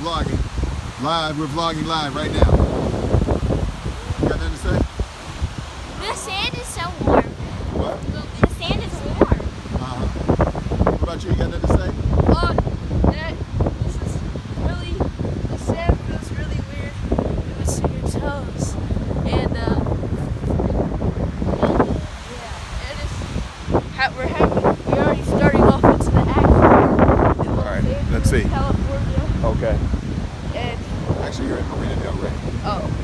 vlogging. Live, we're vlogging live right now. You got nothing to say? The sand is so warm. What? The sand is warm. Uh-huh. What about you? You got nothing to say? Uh, that, this is really, the sand feels really weird. It was to your toes. And, uh, yeah, it is, we're having, we're already starting off into the action. All right, let's see. Okay. And, Actually, you're in Marina Del Rey. oh, nobody, nobody cares.